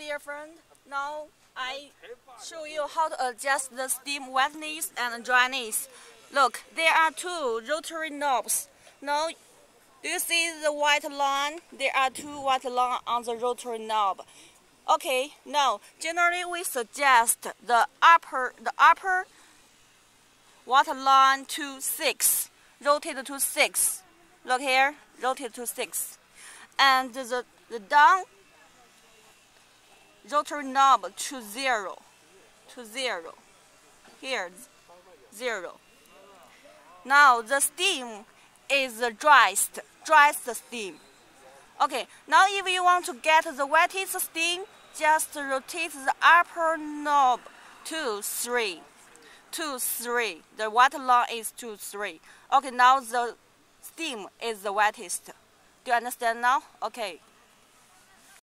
dear friend. Now I show you how to adjust the steam wetness and dryness. Look, there are two rotary knobs. Now, do you see the white line? There are two white lines on the rotary knob. Okay, now generally we suggest the upper the upper water line to six, rotate to six. Look here, rotate to six, and the the down rotary knob to zero, to zero. Here, zero. Now the steam is the driest, driest steam. Okay, now if you want to get the wettest steam, just rotate the upper knob to 3. to 3. The white line is to 3. Okay, now the steam is the wettest. Do you understand now? Okay.